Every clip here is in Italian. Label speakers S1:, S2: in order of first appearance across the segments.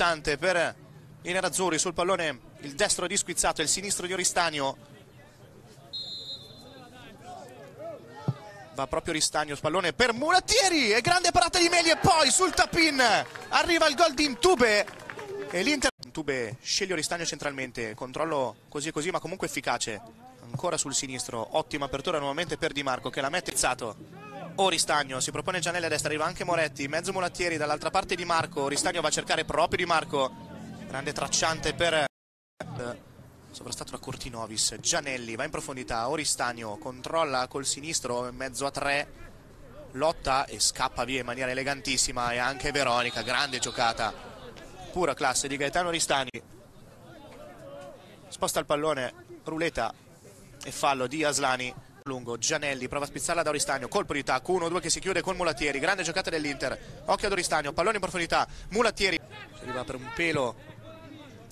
S1: importante per i nerazzurri. Sul pallone il destro di Squizzato e il sinistro di Oristanio. Va proprio Ristagno spallone per Murattieri e grande parata di Meli e poi sul tapin arriva il gol di Intube e l'Inter Intube sceglie Oristagno centralmente controllo così e così ma comunque efficace ancora sul sinistro. Ottima apertura nuovamente per Di Marco che l'ha mettezzato Oristagno si propone Gianelli a destra arriva anche Moretti mezzo Mulattieri dall'altra parte Di Marco. Oristagno va a cercare proprio Di Marco. Grande tracciante per sovrastato da Cortinovis. Gianelli va in profondità Oristagno controlla col sinistro in mezzo a tre lotta e scappa via in maniera elegantissima. E anche Veronica grande giocata. Pura classe di Gaetano Oristani sposta il pallone Ruleta e fallo di Aslani lungo Gianelli prova a spizzarla da Oristagno colpo di tacco 1-2 che si chiude con Mulattieri grande giocata dell'Inter occhio ad Oristagno pallone in profondità Mulattieri arriva per un pelo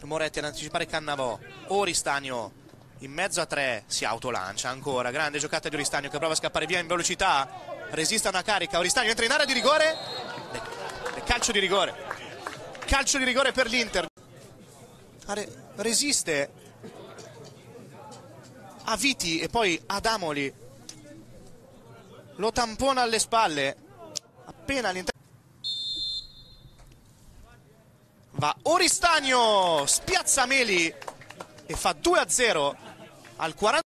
S1: Moretti ad anticipare Cannavò Oristagno in mezzo a tre si autolancia ancora grande giocata di Oristagno che prova a scappare via in velocità resiste a una carica Oristagno entra in area di rigore calcio di rigore calcio di rigore per l'Inter. Resiste a Viti e poi ad Amoli lo tampona alle spalle. Appena all'interno va Oristagno spiazza Meli e fa 2 a 0 al 40